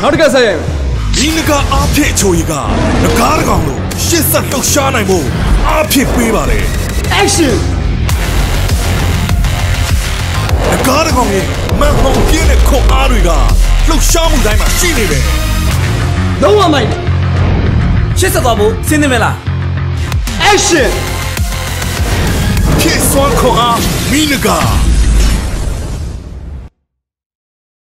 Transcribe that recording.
ကနောက်တစ်ခါဆက်ရိုက်မယ်ဒီနဂါအားဖြင့်ချိုရီကနဂါးတကောင်လို့ရှစ်ဆက်လှုပ်ရှားနိုင်ဖို့အားဖြင့်ပေးပါလေ action နဂါးတကောင်ရဲ့မန်ဟုန်ပြင်းတဲ့ခွန်အားတွေကလှုပ်ရှားမှုတိုင်းမှာရှိနေတယ်လုံးဝမိုက်ရှစ်ဆက်သွားဖို့စဉ်းနေမလား action ဖြစ်စွမ်းခွန်အားမိနဂါ